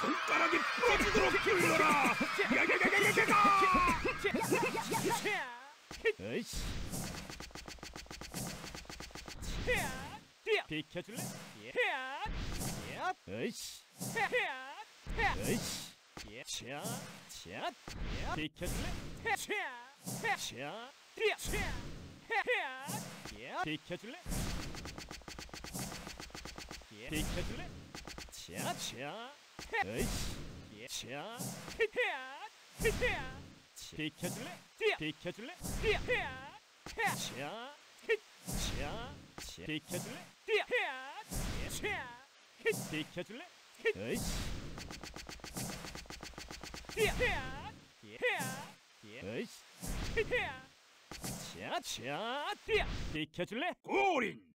손가락이 부러지도록 굴러라 야야야야야야야 으이씨 비켜줄래? 으이씨 으이씨 차, 차, 비켜줄래? 비켜줄래? 비켜줄래? 비켜줄래? 비켜줄래? 비켜줄래? 비켜줄래? 차, 비켜줄래? 골인